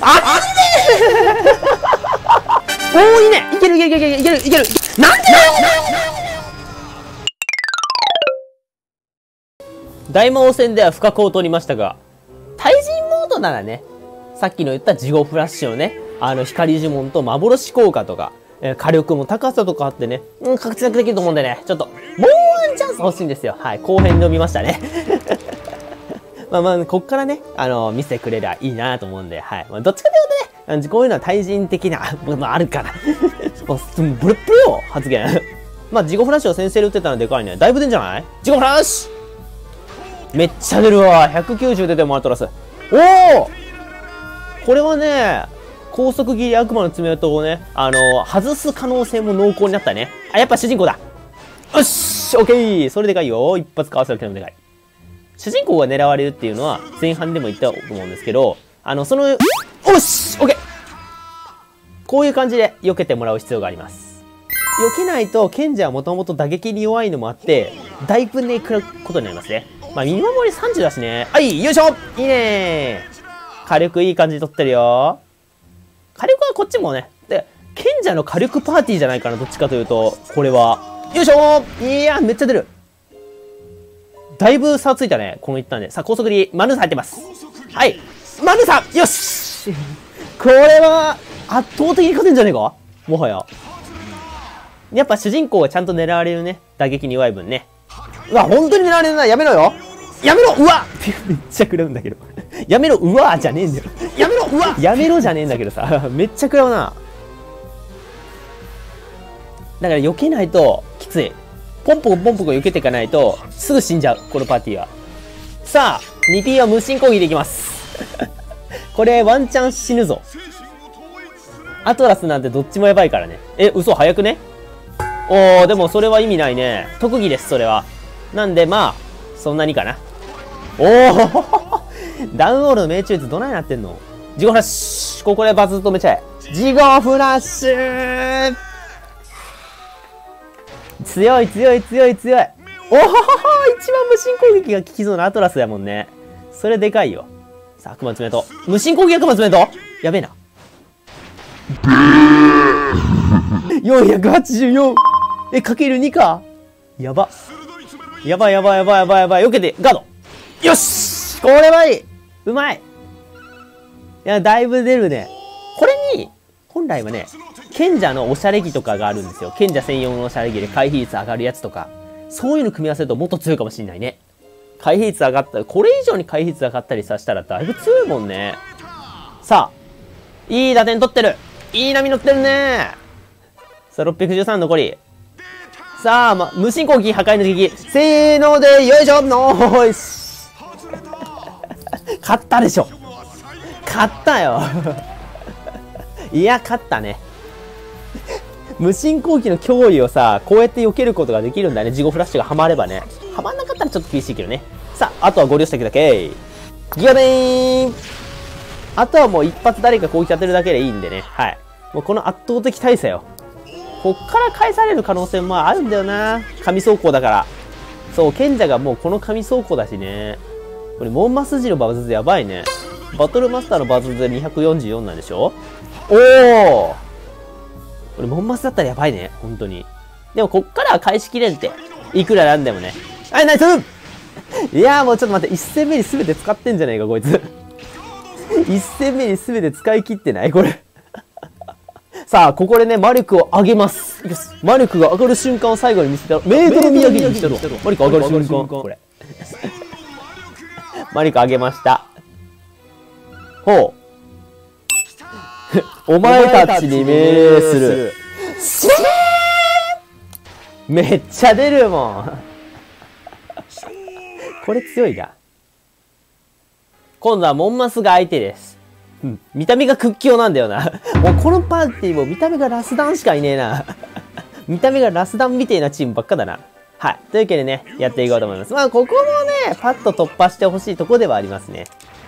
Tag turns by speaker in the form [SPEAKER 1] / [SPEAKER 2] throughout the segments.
[SPEAKER 1] あおーいいねいけるいけるいけるいけるいける。なんで大魔王戦では不覚を取りました。が、対人モードならね、さっきの言った。ジゴフラッシュのね、あの光呪文と幻効果とか、火力も高さとかあってね、うん、活躍できると思うんでね、ちょっと、もうワンチャンス欲しいんですよ。はい、後編で伸びました。ね。まあまあ、こっからね、あの、見せてくれりゃいいなと思うんで、はい。まあ、どっちかというとね、こういうのは対人的な ものあるから。もう、ブルッブルよ、発言。まあ、ジゴフラッシュを先制で打ってたのでかいね。だいぶ出んじゃない？ジゴフラッシュめっちゃ出るわ。190出てもアルトラス。おおこれはね、高速切り悪魔の爪痕をね、あの、外す可能性も濃厚になったね。あ、やっぱ主人公だ。よしオッケーそれでかいよ。一発かわせるけどでかい。主人公が狙われるっていうのは前半でも言ったと思うんですけど、あの、その、おしオッケーこういう感じで避けてもらう必要があります。避けないと、賢者はもともと打撃に弱いのもあって、だいぶね、食らうことになりますね。まあ、見守り30だしね。はい、よいしょいいね火力いい感じに取ってるよ。火力はこっちもね。で、賢者の火力パーティーじゃないかな、どっちかというと、これは。よいしょいや、めっちゃ出る。だいぶ差ついたね、この一旦で。さあ、高速にマヌーサ入ってます。はい。マヌーサよしこれは、圧倒的に勝てんじゃねえか？もはや。やっぱ主人公がちゃんと狙われるね。打撃に弱い分ね。うわ、本当に狙われるな。やめろよ。やめろうわめっちゃ食らうんだけど。やめろうわじゃねえんだよ。やめろうわやめろじゃねえんだけどさ。めっちゃ食らうな。だから避けないときつい。ポンポコポンポコ避けていかないと、すぐ死んじゃう。このパーティーは。さあ、2P は無心攻撃できます。これ、ワンチャン死ぬぞ。アトラスなんてどっちもやばいからね。え、嘘早くね？おー、でもそれは意味ないね。特技です、それは。なんで、まあ、そんなにかな。おー ダウンオールの命中率どないなってんの？ジゴフラッシュここでバズ止めちゃえ。ジゴフラッシュ強い強い強い強い。おほほほ一番無心攻撃が効きそうなアトラスやもんね。それでかいよ。さあ、悪魔爪と。無心攻撃悪魔爪とやべえな。484! え、かける2か？やば。やばいやばいやばいやばいやばい。避けて、ガードよしこれはいいうまいいや、だいぶ出るね。これに、本来はね、賢者のおしゃれ着とかがあるんですよ。賢者専用のおしゃれ着で回避率上がるやつとか。そういうの組み合わせるともっと強いかもしんないね。回避率上がった、これ以上に回避率上がったりさせたらだいぶ強いもんね。さあ、いい打点取ってるいい波乗ってるねさあ、613残り。さあ、ま、無心攻撃破壊の撃。せーので、よいしょノーイス 勝ったでしょ勝ったよ いや、勝ったね。無心攻撃の脅威をさ、こうやって避けることができるんだね。ジゴフラッシュがハマればね。ハマんなかったらちょっと厳しいけどね。さあ、あとはご了承だけ。ギガベーンあとはもう一発誰か攻撃当てるだけでいいんでね。はい。もうこの圧倒的大差よ。こっから返される可能性もあるんだよな。神走行だから。そう、賢者がもうこの神走行だしね。これ、モンマスジのバズズやばいね。バトルマスターのバズズで244なんでしょ？おーこれ、モンマスだったらやばいね。本当に。でも、こっからは返しきれんって。いくらなんでもね。はい、ナイス いやーもうちょっと待って、一戦目に全て使ってんじゃねえか、こいつ。一戦目に全て使い切ってないこれ。さあ、ここでね、マリクを上げます。いきますマリクが上がる瞬間を最後に見せてやろう。メートル宮城にしてろ。マリク上がる瞬間。これ。マリク上げました。ほう。お前たちに命令する。し めっちゃ出るもん。これ強いな。今度はモンマスが相手です。うん。見た目が屈強なんだよな。もうこのパーティーも見た目がラスダンしかいねえな。見た目がラスダンみてえなチームばっかだな。はい。というわけでね、やっていこうと思います。まあ、ここもね、パッと突破してほしいとこではありますね。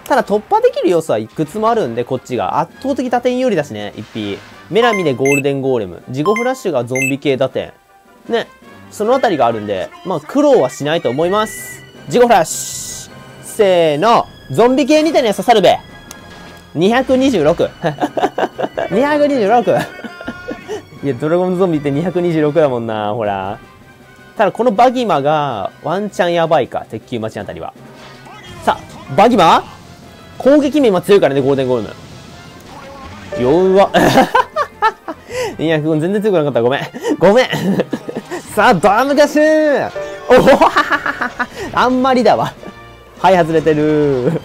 [SPEAKER 1] ただ突破できる要素はいくつもあるんで、こっちが。圧倒的打点有利だしね、1P。メラミでゴールデンゴーレム。ジゴフラッシュがゾンビ系打点。ね。そのあたりがあるんで、まあ、苦労はしないと思います。ジゴフラッシュ。せーの。ゾンビ系みたいなやつ刺さるべ。226。226! いや、ドラゴンゾンビって226だもんな、ほら。ただ、このバギマが、ワンチャンやばいか、鉄球マチあたりは。さあ、バギマ？攻撃面は強いからね、ゴールデンゴールム。弱っ。いや、全然強くなかった。ごめん。ごめん。さあ、ドラムダッシュおほははははあんまりだわ。はい、外れてる。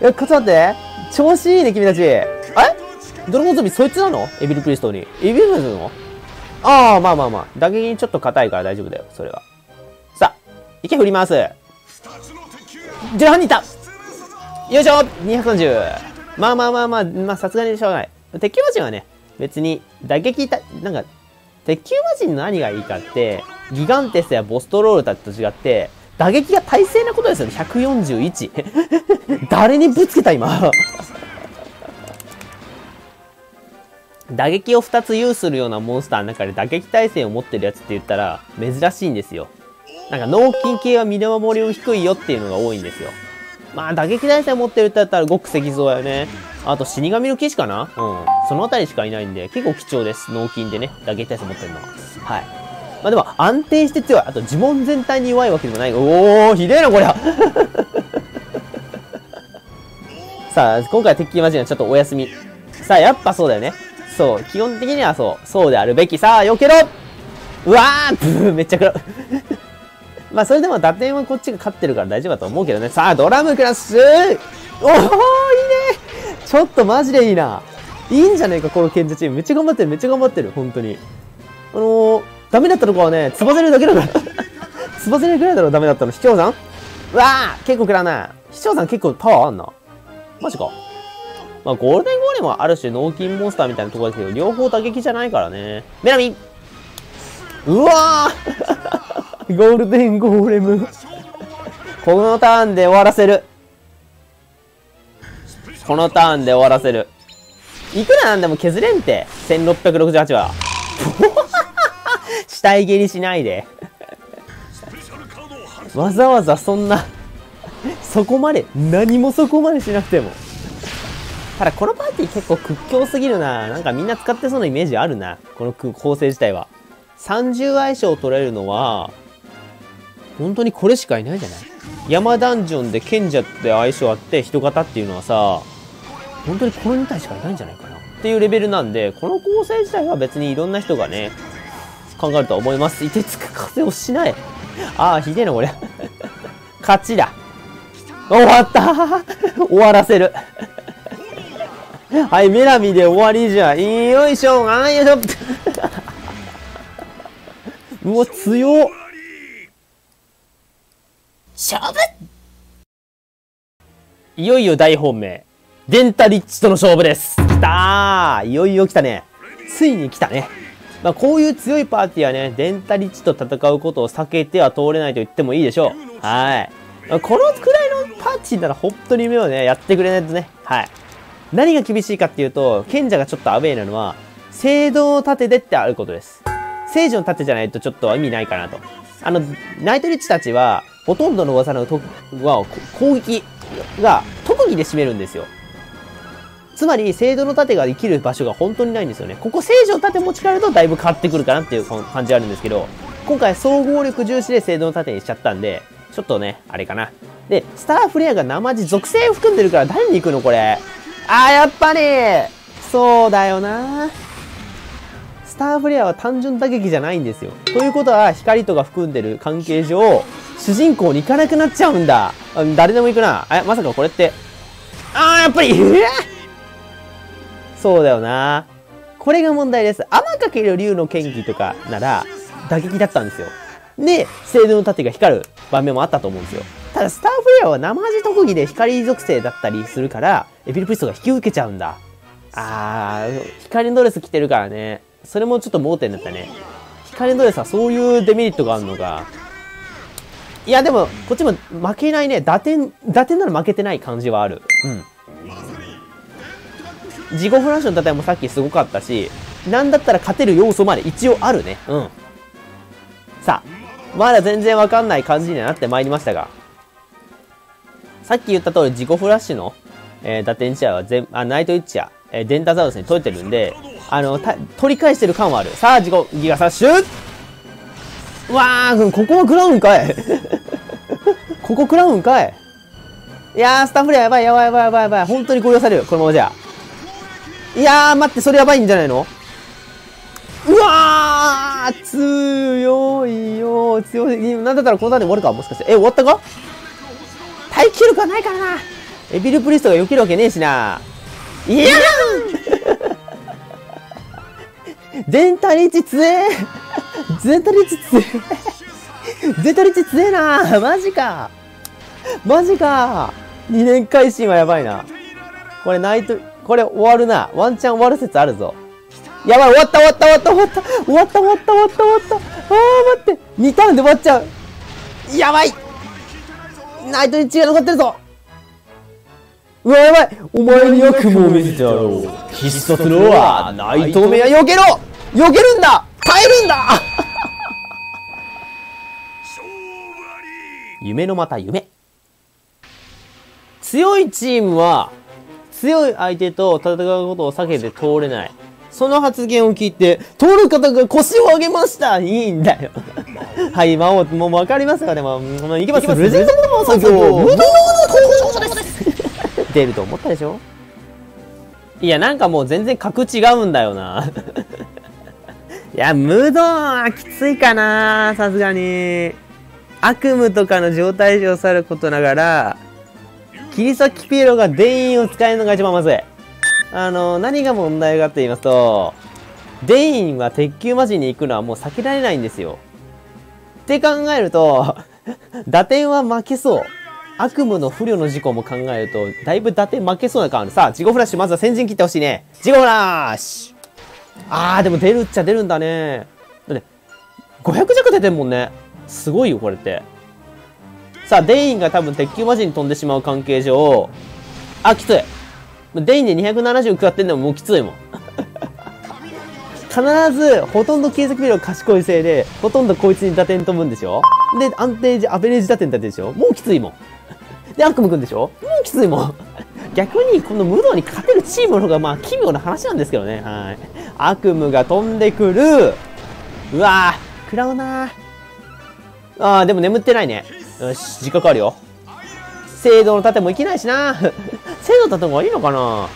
[SPEAKER 1] え、ちょっと待って。調子いいね、君たち。え？ドラゴンゾンビそいつなの？エビルプリストに。エビルプリストの？ああ、まあまあまあ。打撃ちょっと硬いから大丈夫だよ、それは。さあ、池振ります。18人いたよいしょ !230。まあまあまあまあ、まあさすがにしょうがない。鉄球魔人はね、別に打撃た、なんか、鉄球魔人の何がいいかって、ギガンテスやボストロールたちと違って、打撃が耐性なことですよね。141。誰にぶつけた今 打撃を2つ有するようなモンスターの中で打撃耐性を持ってるやつって言ったら珍しいんですよ。なんか脳筋系は身の守りも低いよっていうのが多いんですよ。まあ打撃耐性持ってるって言ったら極石像やね。あと死神の騎士かな？うん。そのあたりしかいないんで結構貴重です。脳筋でね。打撃耐性持ってるのは。はい。まあでも安定して強い。あと呪文全体に弱いわけでもない。おー、ひでえなこりゃ さあ、今回鉄球マジンはちょっとお休み。さあ、やっぱそうだよね。そう、基本的にはそう、そうであるべき。さあ、避けろうわーブー めっちゃ黒まあ、それでも打点はこっちが勝ってるから大丈夫だと思うけどね。さあ、ドラムクラッシュおおいいねちょっとマジでいいな。いいんじゃねえか、この賢者チーム。めっちゃ頑張ってる、めっちゃ頑張ってる、本当に。あのー、ダメだったとこはね、つばぜるだけだから。つばぜるぐらいだろ、ダメだったの。視聴さんうわー結構食らうな。視聴さん結構パワーあんな。マジか。まあ、ゴールデンゴーレムはある種脳筋モンスターみたいなとこですけど、両方打撃じゃないからね。メラミンうわーゴールデンゴーレムこのターンで終わらせる。このターンで終わらせる。いくらなんでも削れんて。1668は。死体蹴りしないで。わざわざそんなそこまで、何もそこまでしなくても。ただこのパーティー結構屈強すぎるな。なんかみんな使ってそうなイメージあるな。この構成自体は。30相性を取れるのは、本当にこれしかいないんじゃない？山ダンジョンで賢者って相性あって人型っていうのはさ、本当にこの2体しかいないんじゃないかな。っていうレベルなんで、この構成自体は別にいろんな人がね、考えるとは思います。凍てつく風をしない。ああ、ひでえな、これ。勝ちだ。終わった終わらせる。はい、メラミで終わりじゃん。よいしょ、あよいしょ。うわ、強っ。
[SPEAKER 2] 勝負
[SPEAKER 1] いよいよ大本命。デンタリッチとの勝負です。来たーいよいよ来たね。ついに来たね。まあ、こういう強いパーティーはね、デンタリッチと戦うことを避けては通れないと言ってもいいでしょう。はい。このくらいのパーティーなら本当に夢をね、やってくれないとね。はい。何が厳しいかっていうと、賢者がちょっとアウェイなのは、聖堂の盾でってあることです。聖女の盾じゃないとちょっと意味ないかなと。あの、ナイトリッチたちは、ほとんどの技のとは攻撃が特技で占めるんですよ。つまり、聖堂の盾が生きる場所が本当にないんですよね。ここ聖女の盾持ち帰るとだいぶ変わってくるかなっていう感じあるんですけど、今回総合力重視で聖堂の盾にしちゃったんで、ちょっとね、あれかな。で、スターフレアが生地属性を含んでるから誰に行くのこれ。あー、やっぱりそうだよなスターフレアは単純打撃じゃないんですよ。ということは、光とか含んでる関係上、主人公に行かなくなっちゃうんだ。誰でも行くな。え、まさかこれって。あー、やっぱり、そうだよなこれが問題です。天かける竜の剣技とかなら、打撃だったんですよ。で、聖堂の盾が光る場面もあったと思うんですよ。ただ、スターフレアは生味特技で光属性だったりするから、エビルプリストが引き受けちゃうんだ。あー、光のドレス着てるからね。それもちょっと盲点だったね。光のドレスはそういうデメリットがあるのが。いや、でも、こっちも負けないね。打点、打点なら負けてない感じはある。うん。自己フラッシュの戦いもさっきすごかったし、なんだったら勝てる要素まで一応あるね。うん。さあ、まだ全然わかんない感じにはなってまいりましたが、さっき言った通り自己フラッシュのえー、打点チアは全、あ、ナイトイッチア、えー、デンタザウルスに取れてるんで、あの、取り返してる感はある。さあ、自己、ギガサッシュうわー、ここは食らうんかい ここ食らうんかいいやー、スタッフレアやばいやばいやばいやばいやばい。本当にご用される。このままじゃ。いやー、待って、それやばいんじゃないの？うわー強いよ強い。なんだったらこんなんで終わるかもしかして。え、終わったか？耐えきるか？ないからな。エビルプリストが避けるわけねえしな。いやーデンタリッチ強え。デンタリッチ強え。デンタリッチ強えな。マジか。マジか。2年会心はやばいな。これナイト、これ終わるな。ワンチャン終わる説あるぞ。やばい、終わった終わった終わった。終わった終わった終わった終わった。終わったあー待って !2 ターンで終わっちゃう。やばい。ナイトに血が残ってるぞ。うわ、やばい。お前に悪夢を見せてやろう。必殺のは、ナイトメア避けろ。避けるんだ。耐えるんだ。夢のまた夢。強いチームは、強い相手と戦うことを避けて通れない。その発言を聞いて、通る方が腰を上げました。いいんだよ。はい、魔王、もうわかりますかね。もう、いきます。レジェンドの作業、無道の出ると思ったでしょ？いや、なんかもう全然格違うんだよな。いや、無道はきついかなさすがに。悪夢とかの状態上さることながら、切り裂きピエロが電員を使えるのが一番まずい。あの、何が問題かって言いますと、電員は鉄球マジに行くのはもう避けられないんですよ。って考えると、打点は負けそう。悪夢の不慮の事故も考えると、だいぶ打点負けそうな感じ。さあ、ジゴフラッシュ、まずは先陣切ってほしいね。ジゴフラッシュあー、でも出るっちゃ出るんだね。だって、500弱出てんもんね。すごいよ、これって。さあ、デインが多分鉄球マジに飛んでしまう関係上、あ、きつい。デインで270食らってんのももうきついもん。必ず、ほとんど継続ビル賢いせいで、ほとんどこいつに打点飛ぶんでしょ？で、安定時、アベレージ打点立てでしょ？もうきついもん。で、悪夢くんでしょ？もうきついもん。逆に、この無道に勝てるチームの方が、まあ、奇妙な話なんですけどね。はい。悪夢が飛んでくる。うわぁ、食らうなあー、でも眠ってないね。よし、時間あるよ。精度の盾もいけないしな 精度の盾もいいのかな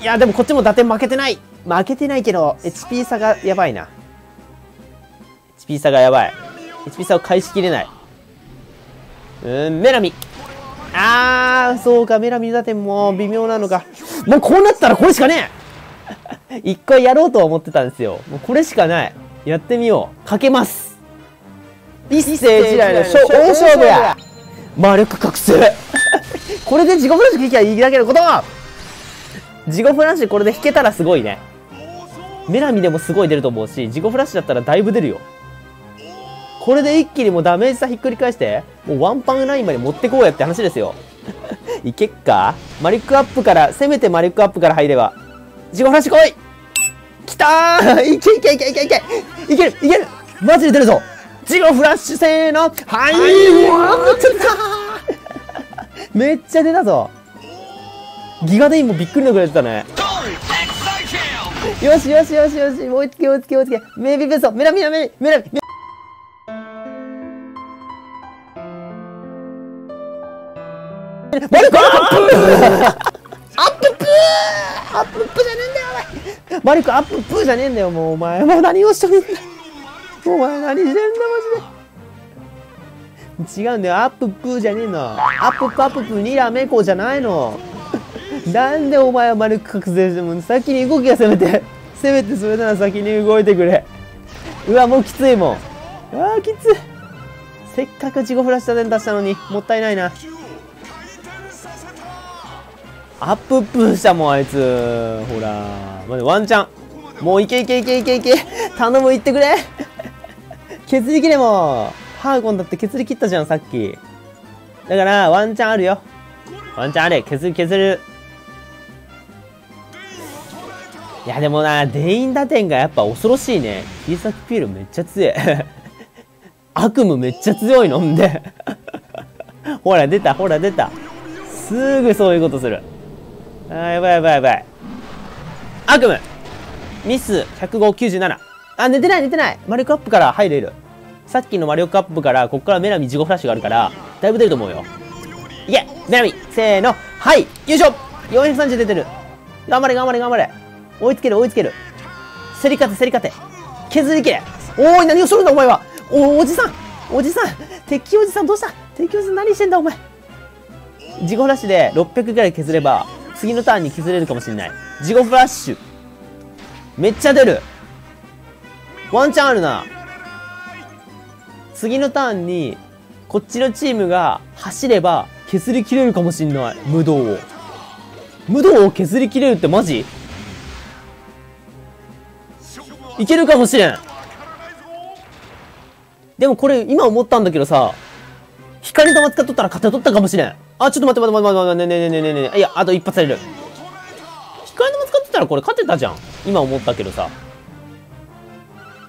[SPEAKER 1] いや、でもこっちも打点負けてない負けてないけど、HP 差がやばいな。HP 差がやばい。HP 差を返しきれない。うん、メラミ。あー、そうか、メラミ打点も微妙なのか。もうこうなったらこれしかねえ 一回やろうとは思ってたんですよ。もうこれしかない。やってみよう。かけます。一世時代の大勝負や魔力覚醒 これで自己フラッシュ引きゃいいだけのこと自己フラッシュこれで引けたらすごいね。メラミでもすごい出ると思うし、自己フラッシュだったらだいぶ出るよ。これで一気にもうダメージ差ひっくり返して、もうワンパンラインまで持ってこうやって話ですよ。いけっか？マリックアップから、せめてマリックアップから入れば。自己フラッシュ来い！来たー！いけいけいけいけいけ！いける！いける！マジで出るぞ！ジロフラッシュせーの！はい！めっちゃ出たぞ！ギガデインもびっくりのぐらい出たね。よしよしよしよし！追いつけ追いつけ追いつ。けメビベソ！メラメラメラメラマルコアップアッププーアッププじゃねえんだよお前。マリコアッププーじゃねえんだよもうお前。もう何をしてるんだお前何してんだマジで違うんだよアッププーじゃねえの。アッププアッププニラメコじゃないの。なんでお前は丸く覚醒しても先に動きがせめてせめてそれなら先に動いてくれ。うわもうきついもん。うわきつい。せっかく自己フラッシュ打点出したのにもったいないな。アッププーしたもんあいつほらまワンチャンもういけいけいけいけいけ頼むいってくれ削り切れもハーゴンだって削り切ったじゃん、さっき。だから、ワンチャンあるよ。ワンチャンあれ。削る、削る。いや、でもな、デイン打点がやっぱ恐ろしいね。キーサキピールめっちゃ強い。悪夢めっちゃ強いのんで。ほら、出た、ほら、出た。すぐそういうことする。あーやばいやばいやばい。悪夢。ミス。10597。あ、寝てない寝てない。マリオカップから入れる。さっきのマリオカップから、こっからメラミジゴフラッシュがあるから、だいぶ出ると思うよ。いけメラミせーの。はい。よいしょ !430 出てる。頑張れ頑張れ頑張れ。追いつける追いつける。競り勝て競り勝て。削り切れ。おーい何をしとるんだお前は。おおじさん。おじさん。敵おじさんどうした？敵おじさん何してんだお前？ジゴフラッシュで600ぐらい削れば次のターンに削れるかもしれない。ジゴフラッシュ。めっちゃ出る。ワンチャンあるな。次のターンにこっちのチームが走れば削り切れるかもしんない。無道を。無道を削り切れるってマジ？いけるかもしれん。でもこれ今思ったんだけどさ光玉使っとったら勝てとったかもしれん。あちょっと待って待って待って待ってねねねねねねねいやあと一発される。光玉使ってたらこれ勝てたじゃん。今思ったけどさ。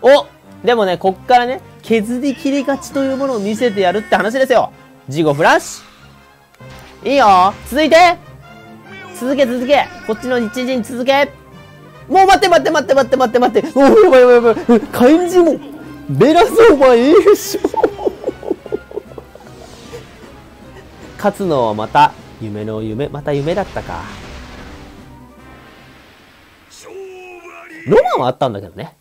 [SPEAKER 1] おでもねこっからね削り切り勝ちというものを見せてやるって話ですよ。ジゴフラッシュ。いいよ。続いて。続け続け。こっちの一陣続け。もう待って待って待って待って待って待って。おやばいやばいやばい。漢字も。ベラ相場優勝勝つのはまた夢の夢また夢だったか。ロマンはあったんだけどね。